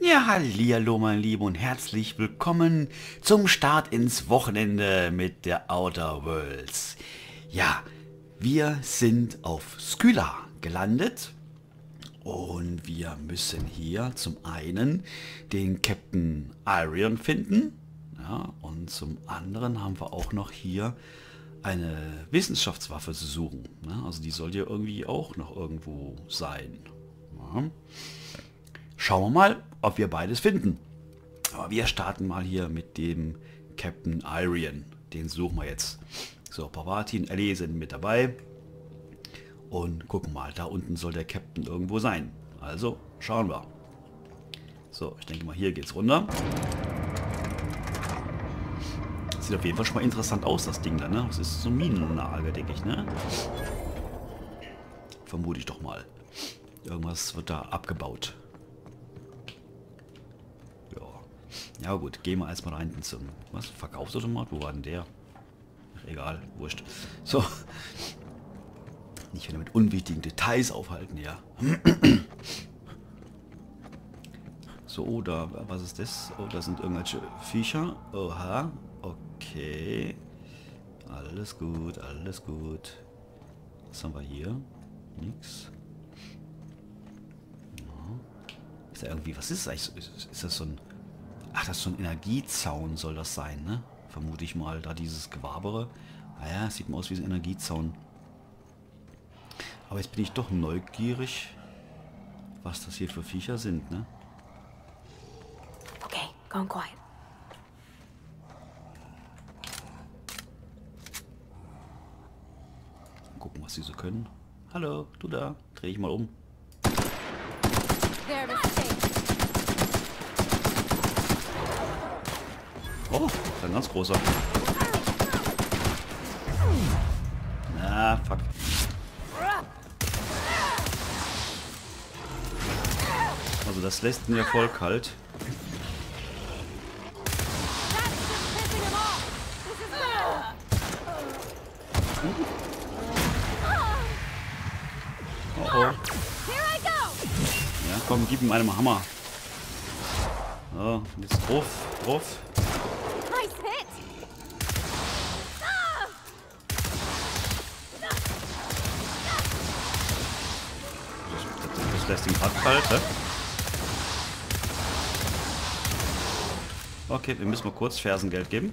Ja, hallo mein Lieben und herzlich willkommen zum Start ins Wochenende mit der Outer Worlds. Ja, wir sind auf Skyla gelandet und wir müssen hier zum einen den Captain Irion finden ja, und zum anderen haben wir auch noch hier eine Wissenschaftswaffe zu suchen. Ne? Also die soll ja irgendwie auch noch irgendwo sein. Ja. Schauen wir mal, ob wir beides finden. Aber wir starten mal hier mit dem Captain Irion. Den suchen wir jetzt. So, Pavati und Ellie sind mit dabei. Und gucken mal, da unten soll der Captain irgendwo sein. Also, schauen wir. So, ich denke mal, hier geht's runter. Sieht auf jeden Fall schon mal interessant aus, das Ding da, ne? Das ist so ein Minenlager, denke ich, ne? Vermute ich doch mal. Irgendwas wird da abgebaut. Ja gut, gehen wir erstmal rein zum was? Verkaufsautomat? Wo war denn der? Ach, egal, wurscht. So. Nicht wieder mit unwichtigen Details aufhalten, ja. So, da, was ist das? Oh, da sind irgendwelche Viecher. Oha, okay. Alles gut, alles gut. Was haben wir hier? Nix. Ist da irgendwie, was ist das eigentlich? Ist, ist das so ein Ach, das ist so ein Energiezaun soll das sein, ne? Vermute ich mal, da dieses Gewabere. Naja, ah sieht mal aus wie ein Energiezaun. Aber jetzt bin ich doch neugierig, was das hier für Viecher sind, ne? Okay, gone quiet. Gucken, was sie so können. Hallo, du da. Dreh ich mal um. There Oh, ein ganz großer. Na, fuck. Also das lässt mir voll kalt. Oh oh. Ja, komm, gib ihm einen Hammer. So, jetzt drauf, drauf. Lässt ihn gerade kalt, hä? Okay, wir müssen mal kurz Fersengeld geben.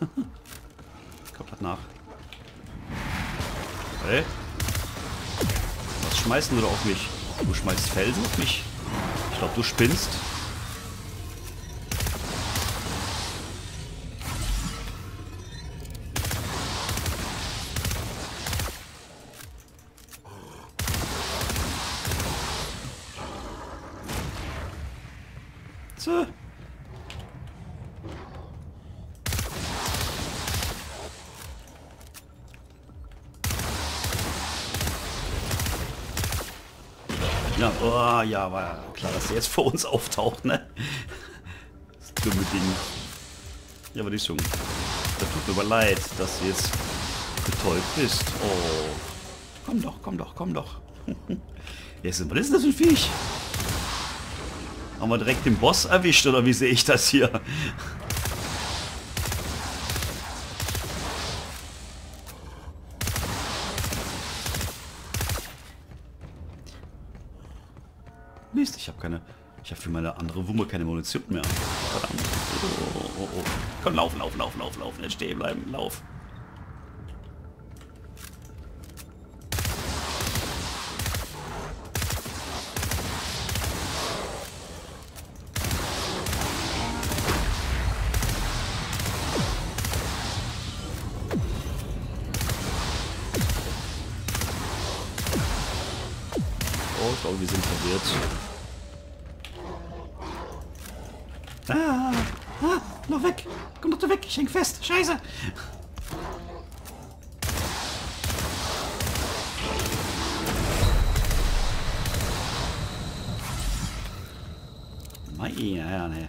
Kommt halt nach. Hey. Was schmeißen du da auf mich? Du schmeißt Felsen auf mich? Ich glaube, du spinnst. Ja, war klar, dass der jetzt vor uns auftaucht, ne? Das dumme Ding. Ja, aber die Junge. Das tut mir aber leid, dass du jetzt betäubt bist. Oh. Komm doch, komm doch, komm doch. was ist das für ein Viech? Haben wir direkt den Boss erwischt oder wie sehe ich das hier? Ich habe keine... Ich habe für meine andere Wumme keine Munition mehr. Verdammt. Oh, oh, oh. oh. Komm, laufen, laufen, laufen, laufen, laufen. Nicht stehen bleiben, lauf. Meine Herren,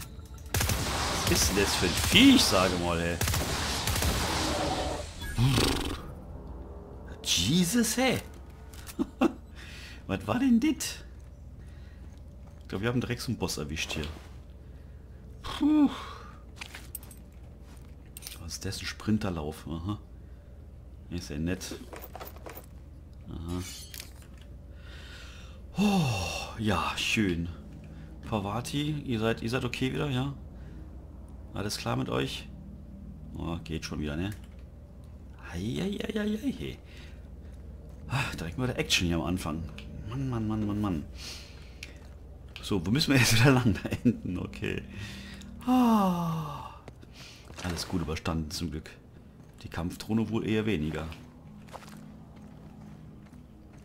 Was ist denn das für ein Viech, sage mal, ey. Jesus, hey. Was war denn das? Ich glaube, wir haben direkt so einen Boss erwischt hier. Puh. Was ist das? Ein Sprinterlauf. Aha. Ist ja nett. Aha. Oh, ja, schön. Pavati, ihr seid, ihr seid okay wieder, ja? Alles klar mit euch? Oh, geht schon wieder, ne? Eieieiei. Ah, direkt mal der Action hier am Anfang. Mann, Mann, Mann, Mann, Mann. So, wo müssen wir jetzt wieder lang? Da hinten, okay. Oh. Alles gut überstanden zum Glück. Die Kampfdrohne wohl eher weniger.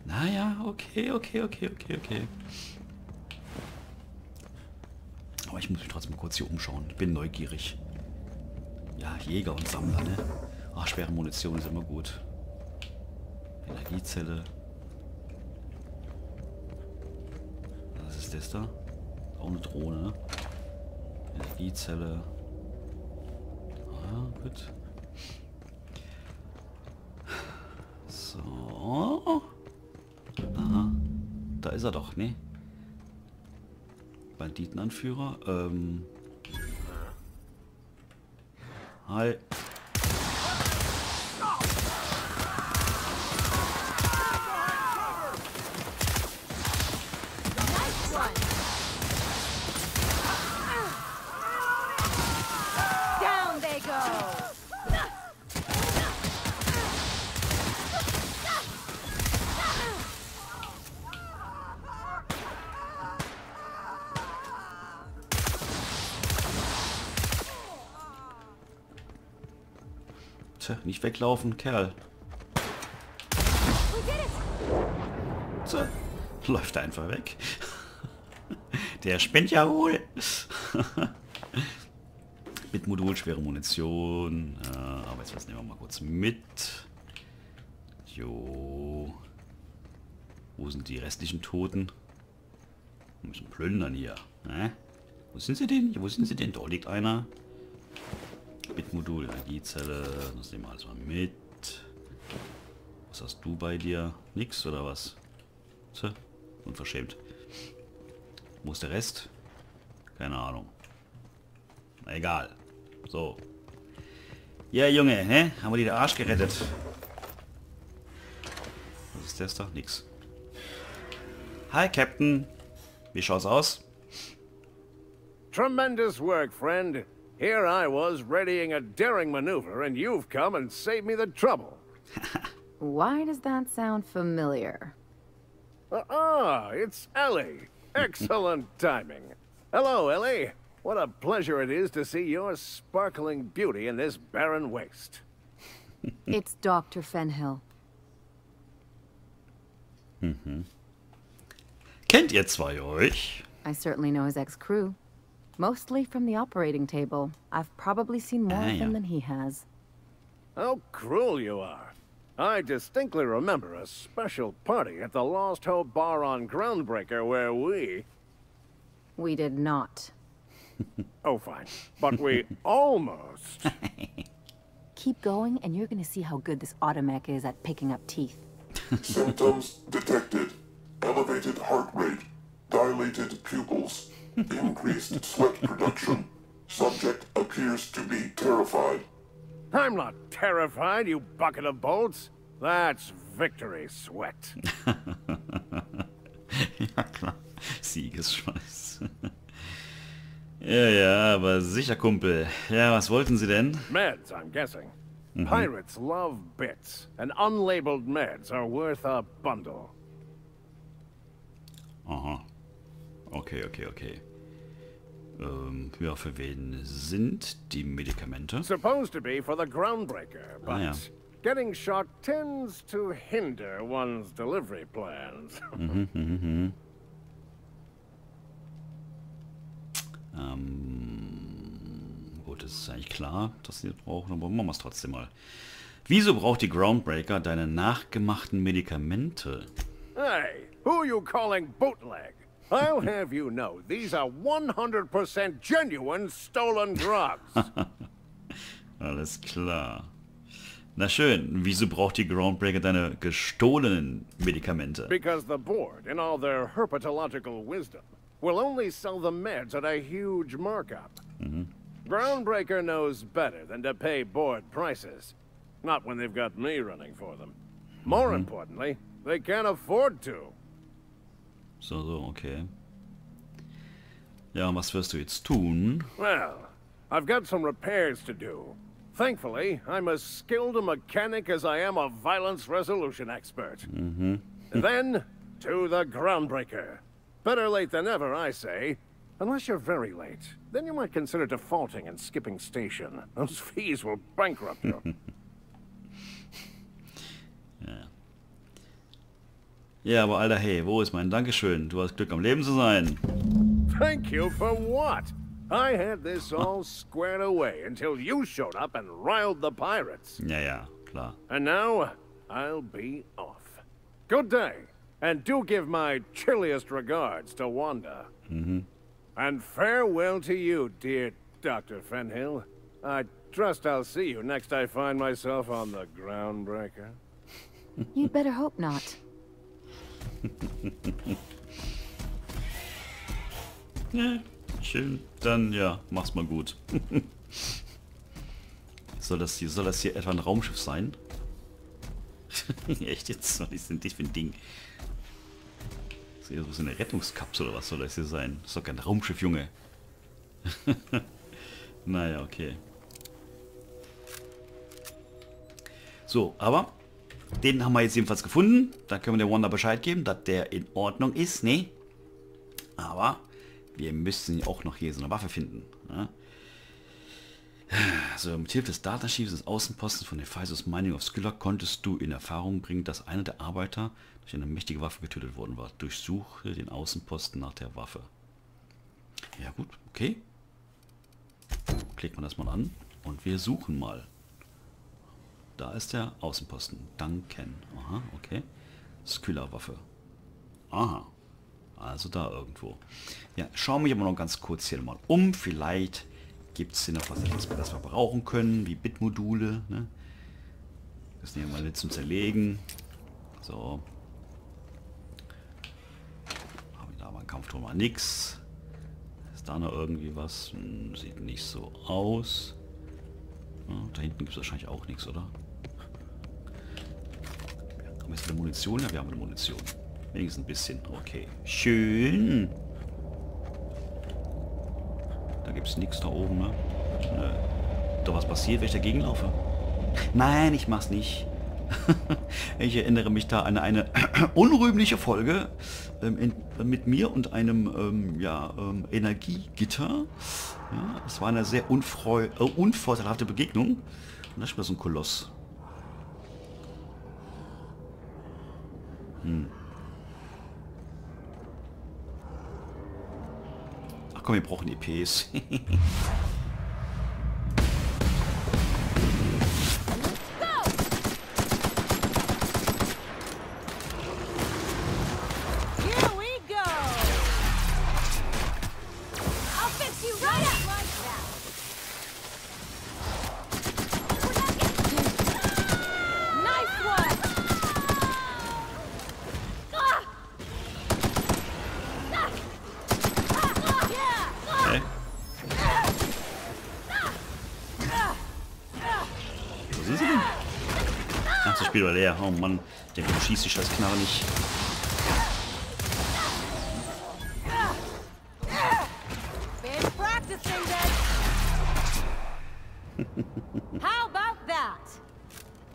Naja, okay, okay, okay, okay, okay. Aber ich muss mich trotzdem kurz hier umschauen. Ich bin neugierig. Ja, Jäger und Sammler, ne? Ach, schwere Munition ist immer gut. Energiezelle. Was ist das da? Auch eine Drohne, ne? Energiezelle. Ah, gut. So. Aha. Da ist er doch, ne? Banditenanführer. Ähm. Hi. Tja, nicht weglaufen, Kerl. Tja, läuft einfach weg. Der spinnt ja wohl. mit Modul, schwere Munition. Äh, aber jetzt was nehmen wir mal kurz mit. Jo. Wo sind die restlichen Toten? Wir müssen plündern hier. Ne? Wo sind sie denn? Wo sind sie denn? Da liegt einer. Bitmodul, Energiezelle. Das nehmen wir alles mal mit. Was hast du bei dir? Nix oder was? Tja, unverschämt. Wo ist der Rest? Keine Ahnung. Egal. So. Ja, Junge, hä? Haben wir dir den Arsch gerettet? Was ist das da? Nix. Hi, Captain. Wie schaut's aus? Tremendous work, friend. Here I was readying a daring maneuver, and you've come and saved me the trouble. Why does that sound familiar? Uh, ah, it's Ellie. Excellent timing. Hello, Ellie. What a pleasure it is to see your sparkling beauty in this barren waste. It's Dr. Fenhill. Kennt ihr zwei euch? I certainly know his ex-crew. Mostly from the operating table. I've probably seen more of them than he has. How cruel you are. I distinctly remember a special party at the Lost Hope Bar on Groundbreaker where we... We did not. Oh, fine. But we almost... Keep going, and you're gonna see how good this automech is at picking up teeth. Symptoms detected. Elevated heart rate, dilated pupils, increased sweat production. Subject appears to be terrified. I'm not terrified, you bucket of bolts. That's victory sweat. ja klar. Siegesschweiß. ja, ja, aber sicher, Kumpel. Ja, was wollten Sie denn? Meds, I'm guessing. Mhm. Pirates love bits, and unlabeled meds are worth a bundle. Aha. Okay, okay, okay. Ähm, ja, für wen sind die Medikamente? Supposed to be for the groundbreaker, but Ah, yeah. getting shot tends to hinder one's delivery plans. Ähm, gut, das ist eigentlich klar, dass sie das brauchen, aber machen wir es trotzdem mal. Wieso braucht die Groundbreaker deine nachgemachten Medikamente? hey, who you calling bootleg? I'll have you know, these are 100% genuine stolen drugs. Alles klar. Na schön, wieso braucht die Groundbreaker deine gestohlenen Medikamente? because the board, in all their herpetological wisdom, will only sell the meds at a huge markup. Mm-hmm. Groundbreaker knows better than to pay board prices. Not when they've got me running for them. More mm-hmm. importantly, they can't afford to. So, so, okay. Ja, was wirst du jetzt tun? Well, I've got some repairs to do. Thankfully, I'm as skilled a mechanic as I am a violence resolution expert. Mm-hmm. Then, to the Groundbreaker. Better late than never, I say. Unless you're very late. Then you might consider defaulting and skipping station. Those fees will bankrupt you. Ja, aber Alter, hey, wo ist mein Dankeschön? Du hast Glück am Leben zu sein. Thank you for what? I had this all squared away until you showed up and riled the pirates. Ja, ja, klar. And now, I'll be off. Good day, and do give my chilliest regards to Wanda. And farewell to you, dear Dr. Fenhill. I trust I'll see you next I find myself on the Groundbreaker. You'd better hope not. Ja, schön. Dann, ja, mach's mal gut. soll, das hier, soll das hier etwa ein Raumschiff sein? Echt jetzt? Was ist denn das für ein Ding? Ist hier so eine Rettungskapsel oder was soll das hier sein? Das ist doch kein Raumschiff, Junge. naja, okay. So, aber den haben wir jetzt jedenfalls gefunden. Da können wir der Wanda Bescheid geben, dass der in Ordnung ist, ne? Aber wir müssen auch noch hier so eine Waffe finden. Ne? Also mit Hilfe des Datasheets des Außenpostens von Hephaestus Mining of Skylla konntest du in Erfahrung bringen, dass einer der Arbeiter durch eine mächtige Waffe getötet worden war. Durchsuche den Außenposten nach der Waffe. Ja gut, okay. Klickt man das mal an und wir suchen mal. Da ist der Außenposten. Duncan. Aha, okay. Skylla-Waffe. Aha. Also da irgendwo. Ja, schauen wir aber noch ganz kurz hier mal um. Vielleicht gibt es hier noch was, was wir, brauchen können, wie Bitmodule. Ne? Das nehmen wir mal zum Zerlegen. So. Haben wir da beim Kampfturm mal nix. Ist da noch irgendwie was? Hm, sieht nicht so aus. Ja, da hinten gibt es wahrscheinlich auch nichts, oder? Haben wir jetzt eine Munition? Ja, wir haben eine Munition. Wenigstens ein bisschen. Okay. Schön. Da gibt es nichts da oben, ne? Nö. Doch was passiert, wenn ich dagegen laufe? Nein, ich mach's nicht. ich erinnere mich da an eine unrühmliche Folge ähm, in, mit mir und einem ähm, ja, ähm, Energiegitter. Ja, es war eine sehr unfreu äh, unvorteilhafte Begegnung. Und da spielt so ein Koloss. Ach komm, wir brauchen EPs. War leer. Oh Mann. Du schießt die scheiß Knarre nicht.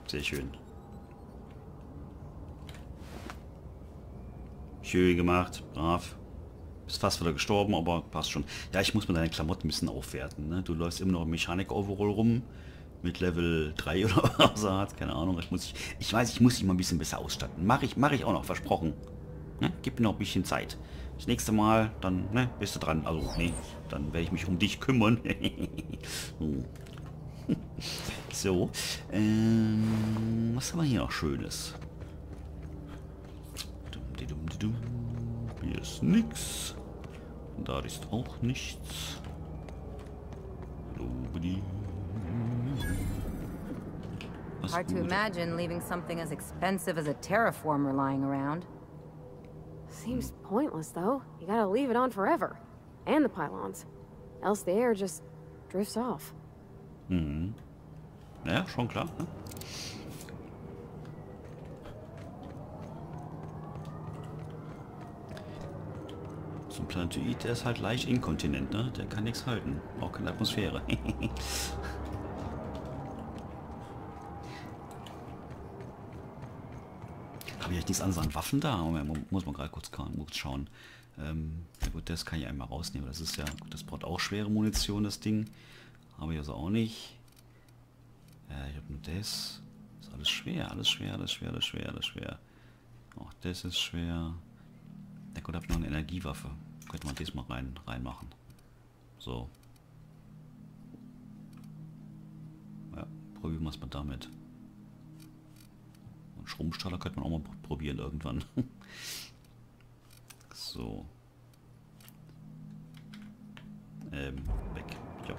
Sehr schön. Schön gemacht, brav. Bist fast wieder gestorben, aber passt schon. Ja, ich muss mir deine Klamotten ein bisschen aufwerten. Ne? Du läufst immer noch im Mechanik-Overall rum. Mit Level 3 oder was er hat. Keine Ahnung. Ich, muss, ich weiß, ich muss dich mal ein bisschen besser ausstatten. Mache ich, mach ich auch noch, versprochen. Ne? Gib mir noch ein bisschen Zeit. Das nächste Mal, dann ne, bist du dran. Also, nee, dann werde ich mich um dich kümmern. So. Ähm, was haben wir hier noch Schönes? Hier ist nix. Da ist auch nichts. Lobedi. Was Hard to imagine leaving something as expensive as a terraformer lying around. Seems pointless, though. You gotta leave it on forever. And the pylons. Else the air just drifts off. Mhm. Ja, schon klar. Ne? So ein Planetoid, der ist halt leicht inkontinent, ne? Der kann nichts halten. Auch keine Atmosphäre. Habe ich nichts anderes an Waffen da? Moment, Muss man gerade kurz, kurz schauen. Ähm, ja gut, das kann ich einmal rausnehmen. Das ist ja, gut, das braucht auch schwere Munition, das Ding. Habe ich also auch nicht. Ja, ich habe nur das. Ist alles schwer, alles schwer, alles schwer, alles schwer, alles schwer. Auch das ist schwer. Ja gut, habe noch eine Energiewaffe. Könnte man das mal rein reinmachen. So. Ja, probieren wir es mal damit. Stromstrahler könnte man auch mal pr- probieren irgendwann. so. Ähm, weg. Ja.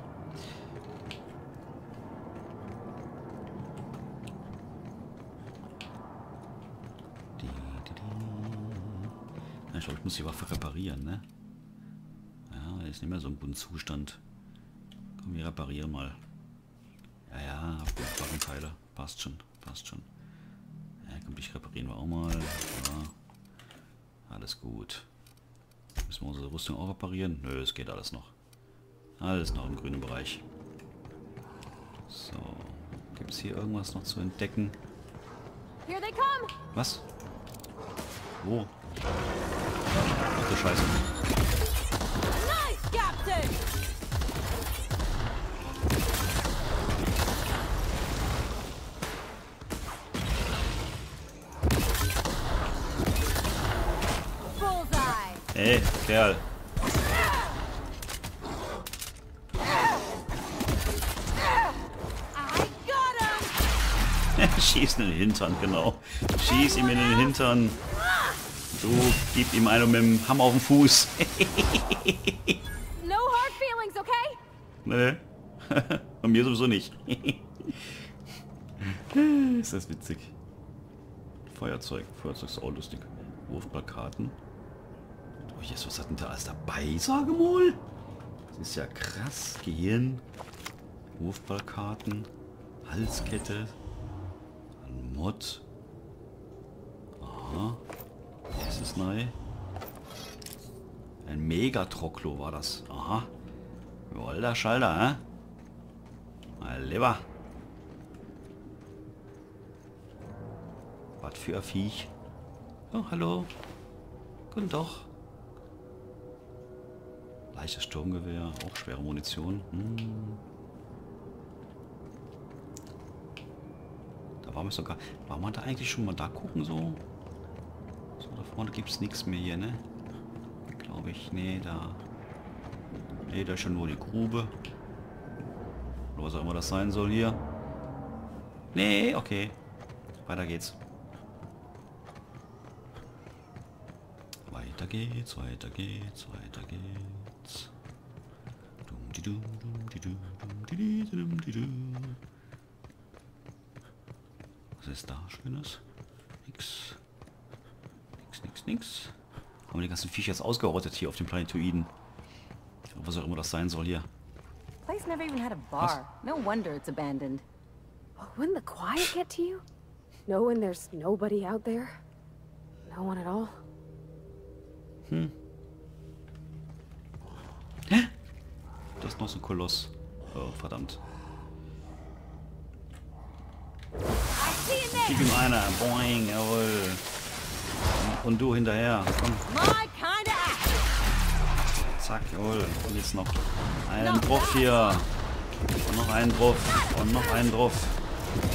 Ich glaube, ich muss die Waffe reparieren, ne? Ja, ist nicht mehr so ein guten Zustand. Komm, wir reparieren mal. Ja, ja, Waffenteile. Passt schon, passt schon. Dich reparieren wir auch mal. Ja. Alles gut. Müssen wir unsere Rüstung auch reparieren? Nö, es geht alles noch. Alles noch im grünen Bereich. So. Gibt es hier irgendwas noch zu entdecken? Was? Wo? Ach du Scheiße. Ey, Kerl. Schieß in den Hintern, genau. Schieß ihm in den Hintern. Du, gib ihm einen mit dem Hammer auf den Fuß. No hard feelings, okay? ne? Bei mir sowieso nicht. ist das witzig. Feuerzeug. Feuerzeug ist auch lustig. Wurfplakaten. Oh, yes, was hat denn da alles dabei? Sage mal. Das ist ja krass. Gehirn. Wurfplakaten. Halskette. Ein Mod. Aha. Das ist neu. Ein Megatroklo war das. Aha. Alter Schalter, hä? Mein Lieber. Was für ein Viech. Oh, hallo. Guten doch. Leichtes Sturmgewehr, auch schwere Munition. Hm. Da waren wir sogar... War man da eigentlich schon mal da gucken so? So, da vorne gibt es nichts mehr hier, ne? Glaube ich. Nee, da... Nee, da ist schon nur die Grube. Oder was auch immer das sein soll hier. Nee, okay. Weiter geht's. Weiter geht's, weiter geht's, weiter geht's. Was ist da Schönes? Nix. Nix, nix, nix. Haben wir die ganzen Viecher jetzt ausgerottet hier auf dem Planetoiden. Was auch immer das sein soll hier. Place never even had a bar. No wonder it's abandoned. Oh, wouldn't the quiet get to you? Knowing there's nobody out there? No one at all? Das ist noch so ein Koloss. Oh, verdammt. Gib ihm einer. Boing, jawohl. Und du hinterher. Komm, zack, jawohl. Und jetzt noch einen drauf hier. Und noch einen drauf. Und noch einen drauf.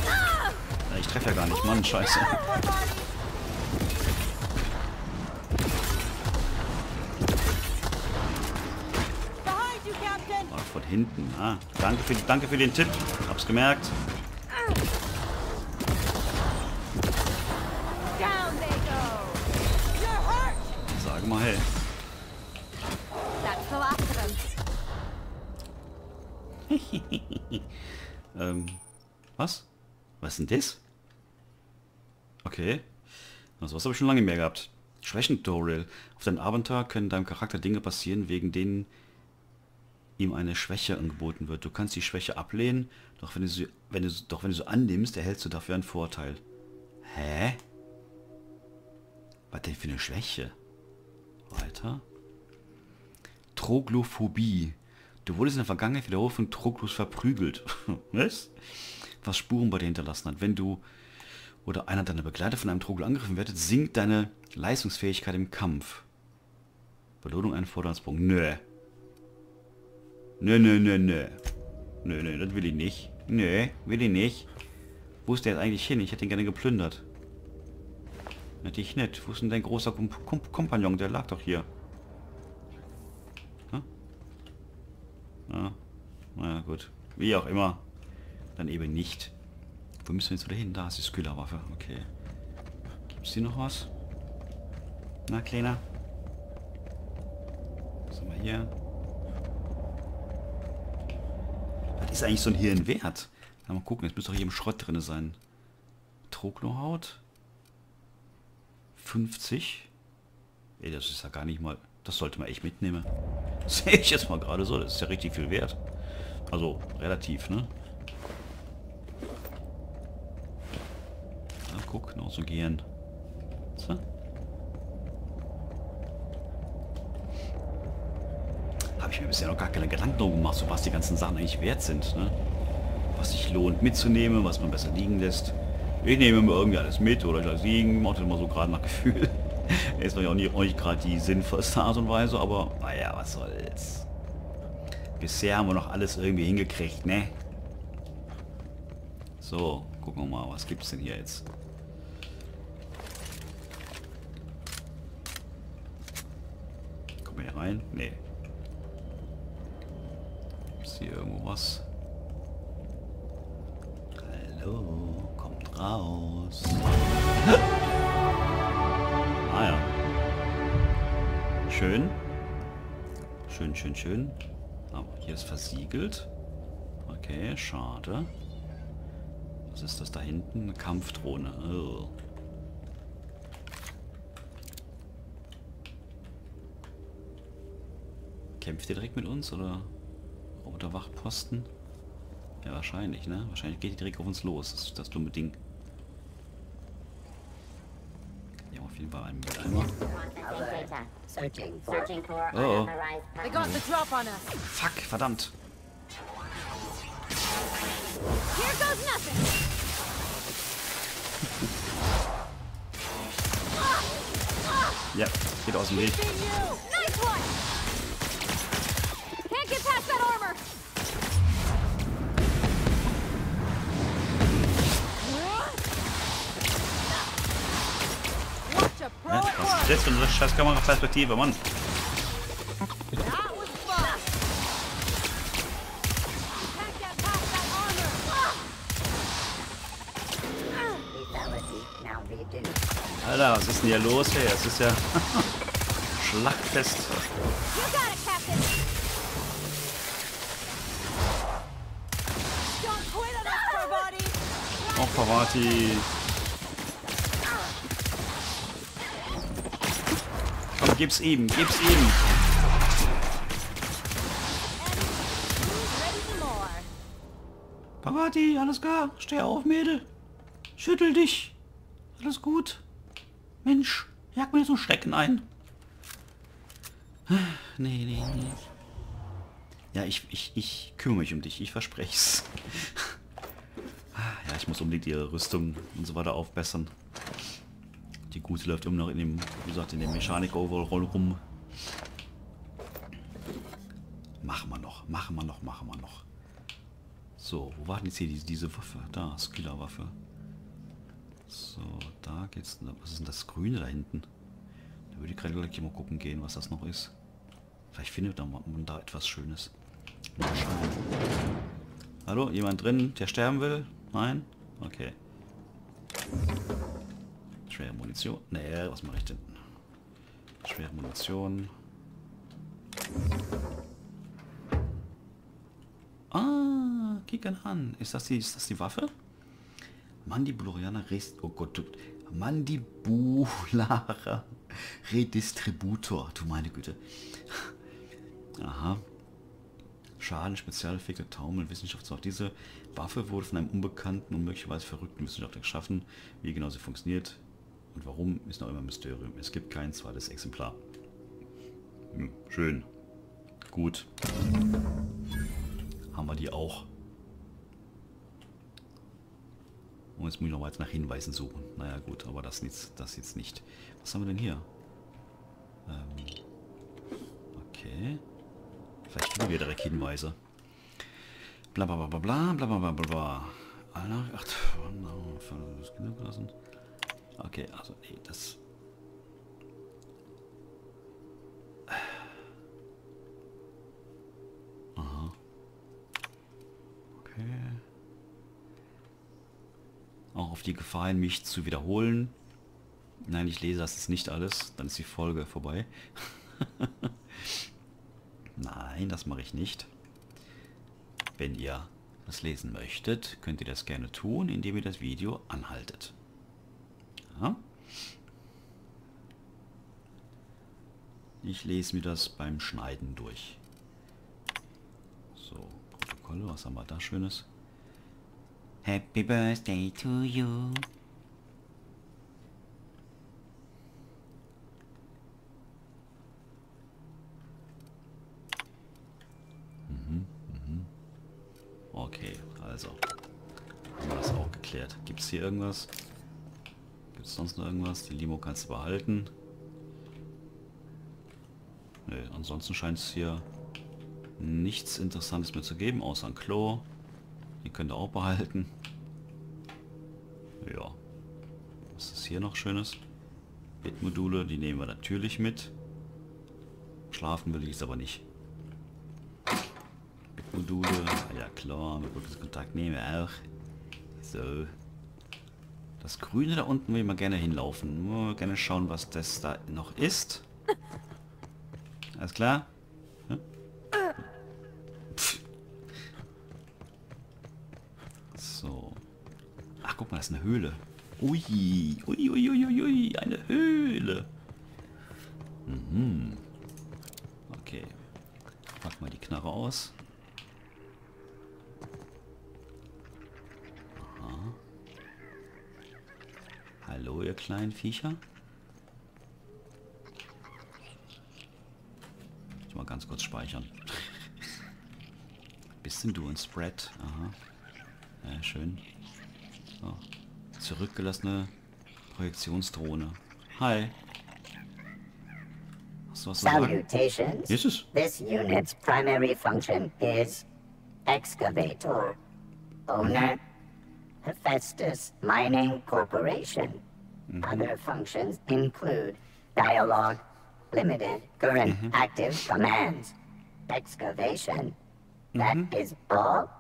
Ja, ich treffe ja gar nicht. Mann, scheiße. Hinten. Ah, danke für, danke für den Tipp. Hab's gemerkt. Sage mal, hey. Ähm, was? Was ist denn das? Okay. Das was habe ich schon lange mehr gehabt. Schwächen-Tutorial. Auf deinem Abenteuer können deinem Charakter Dinge passieren, wegen denen ihm eine Schwäche angeboten wird. Du kannst die Schwäche ablehnen, doch wenn du sie, wenn du, doch wenn du sie annimmst, erhältst du dafür einen Vorteil. Hä? Was denn für eine Schwäche? Weiter. Troglophobie. Du wurdest in der Vergangenheit wiederholt von Troglos verprügelt. Was? Was Spuren bei dir hinterlassen hat. Wenn du oder einer deiner Begleiter von einem Troglo angegriffen wird, sinkt deine Leistungsfähigkeit im Kampf. Belohnung einen Forderungspunkt. Nö. Nö, nö, nö, nö. Nö, nö, das will ich nicht. Nö, will ich nicht. Wo ist der jetzt eigentlich hin? Ich hätte ihn gerne geplündert. Hätte ich nicht. Wo ist denn dein großer Kom Kom Kompagnon? Der lag doch hier. Hm? Ja. Na ja, gut. Wie auch immer. Dann eben nicht. Wo müssen wir jetzt wieder hin? Da ist die Skylarwaffe. Okay. Gibt es hier noch was? Na, Kleiner? Was haben wir hier? Was ist eigentlich so ein Hirn wert? Mal gucken, jetzt müsste doch hier im Schrott drin sein. Troglohaut? 50? Ey, das ist ja gar nicht mal... Das sollte man echt mitnehmen. Sehe ich jetzt mal gerade so. Das ist ja richtig viel wert. Also, relativ, ne? Ja, guck, noch so gehen. So. Habe mir bisher noch gar keine Gedanken drum gemacht, so was die ganzen Sachen eigentlich wert sind, ne? Was sich lohnt mitzunehmen, was man besser liegen lässt. Ich nehme immer irgendwie alles mit oder ich lasse liegen, mache das immer so gerade nach Gefühl. Ist noch nicht, nicht gerade die sinnvollste Art und Weise, aber naja, was soll's. Bisher haben wir noch alles irgendwie hingekriegt, ne? So, gucken wir mal, was gibt's denn hier jetzt? Kommen wir hier rein? Nee. Ist hier irgendwo was? Hallo, kommt raus. ah ja. Schön. Schön, schön, schön. Aber hier ist versiegelt. Okay, schade. Was ist das da hinten? Eine Kampfdrohne. Oh. Kämpft ihr direkt mit uns oder Roboter Wachposten? Ja, wahrscheinlich, ne? Wahrscheinlich geht die direkt auf uns los. Das ist das dumme Ding. Ja, auf jeden Fall einen searching for Oh, oh. Fuck, verdammt. Ja, geht aus dem Weg. Past that armor. lethality now reduced. Alter, was ist denn hier los? Hey, es ist ja Schlachtfest. You got it, Captain. Don't quit on us, Bravati. Auch Pavati. Komm, gib's ihm, gib's ihm. Pavati, alles klar. Steh auf, Mädel. Schüttel dich. Alles gut. Mensch, jag mir so Schrecken ein. Nee, nee, nee. Ja, ich, ich, ich kümmere mich um dich. Ich verspreche es. Ja, ich muss unbedingt ihre Rüstung und so weiter aufbessern. Die gute läuft immer noch in dem, wie gesagt, in dem Mechanik-Overall rum. Machen wir noch, machen wir noch, machen wir noch. So, wo war denn jetzt hier diese, diese Waffe? Da, Skiller-Waffe. So, da geht's. Was ist denn das Grüne da hinten? Da würde ich gerade gleich mal gucken gehen, was das noch ist. Vielleicht findet man da etwas Schönes. Mal schauen. Hallo, jemand drin, der sterben will? Nein? Okay. Schwere Munition. Nee, was mache ich denn? Schwere Munition. Ah, kicken an. Ist das die, ist das die Waffe? Mandibularianer Rest. Oh Gott. Mandibularer Redistributor. Du meine Güte. Aha. Schaden, Spezialeffekte, Taumel, Wissenschaftswaffe. Diese Waffe wurde von einem unbekannten und möglicherweise verrückten Wissenschaftler geschaffen. Wie genau sie funktioniert und warum, ist noch immer ein Mysterium. Es gibt kein zweites Exemplar. Hm, schön. Gut. Haben wir die auch. Und jetzt muss ich noch weiter nach Hinweisen suchen. Naja gut, aber das jetzt, das jetzt nicht. Was haben wir denn hier? Ähm, okay. Vielleicht kriegen wir direkt Hinweise. Bla bla bla bla bla bla bla bla bla. Ach, das genug lassen. Okay, also nee, das. Aha. Okay. Auch auf die Gefahr hin, mich zu wiederholen. Nein, ich lese das ist nicht alles. Dann ist die Folge vorbei. Nein, das mache ich nicht. Wenn ihr das lesen möchtet, könnt ihr das gerne tun, indem ihr das Video anhaltet. Ja. Ich lese mir das beim Schneiden durch. So, Protokolle, was haben wir da Schönes? Happy Birthday to you. Okay, also. Haben wir das auch geklärt. Gibt es hier irgendwas? Gibt es sonst noch irgendwas? Die Limo kannst du behalten. Nö, ansonsten scheint es hier nichts Interessantes mehr zu geben, außer ein Klo. Die könnt ihr auch behalten. Ja. Was ist hier noch Schönes? Bitmodule, die nehmen wir natürlich mit. Schlafen will ich es aber nicht. Bitmodule, ja klar, mit Kontakt nehmen wir auch. So. Das Grüne da unten will ich mal gerne hinlaufen. Nur gerne schauen, was das da noch ist. Alles klar? So. Ach, guck mal, das ist eine Höhle. Ui, ui, ui, ui, ui, ui eine Höhle. Mhm. Okay. Pack mal die Knarre aus. Ihr kleinen Viecher. Ich mal ganz kurz speichern. Bist denn du ein Spread? Aha. Ja, schön. So. Zurückgelassene Projektionsdrohne. Hi. Hast du was? Salutations. Jesus. This unit's primary function is excavator. Owner, Hephaestus Mining Corporation. Other functions include dialogue, limited current active commands, excavation. That is all.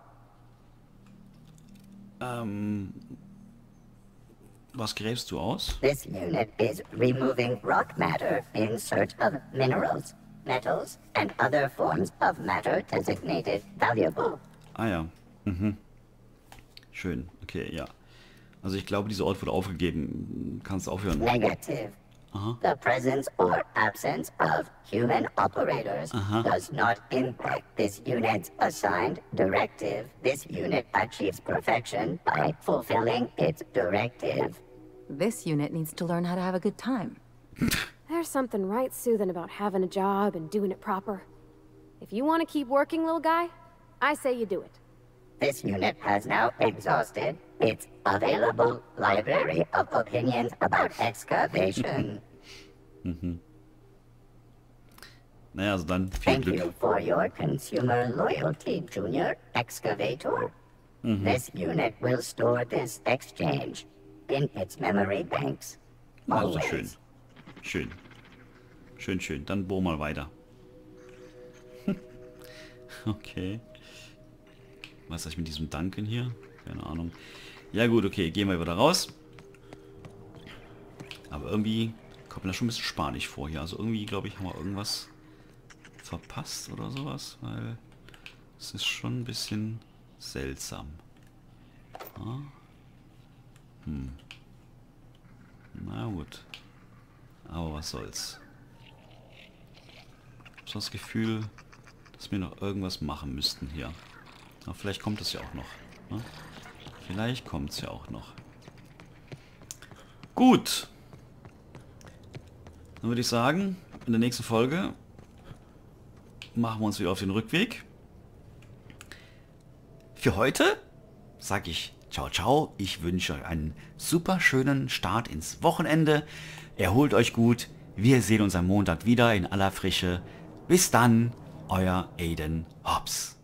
Ähm, was gräbst du aus? This unit is removing rock matter in search of minerals, metals, and other forms of matter designated valuable. Ah ja. Mhm. Schön. Okay, ja. Also ich glaube, dieser Ort wurde aufgegeben. Kannst aufhören. Negative. The presence or absence of human operators does not impact this unit's assigned directive. This unit achieves perfection by fulfilling its directive. This unit needs to learn how to have a good time. There's something right soothing about having a job and doing it proper. If you want to keep working, little guy, I say you do it. This unit has now exhausted its available library of opinions about excavation. Also dann viel Thank you for your consumer loyalty, Junior Excavator. This unit will store this exchange in its memory banks. Also schön. Schön. Schön, schön. Dann bohr mal weiter. okay. Was ist das mit diesem Duncan hier? Keine Ahnung. Ja gut, okay. Gehen wir wieder raus. Aber irgendwie kommt mir das schon ein bisschen spanisch vor hier. Also irgendwie, glaube ich, haben wir irgendwas verpasst oder sowas. Weil es ist schon ein bisschen seltsam. Ah. Hm. Na gut. Aber was soll's. Ich habe das Gefühl, dass wir noch irgendwas machen müssten hier. Aber vielleicht kommt es ja auch noch. Ne? Vielleicht kommt es ja auch noch. Gut. Dann würde ich sagen, in der nächsten Folge machen wir uns wieder auf den Rückweg. Für heute sage ich ciao ciao. Ich wünsche euch einen super schönen Start ins Wochenende. Erholt euch gut. Wir sehen uns am Montag wieder in aller Frische. Bis dann, euer Aiden Hobbs.